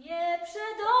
nie przed.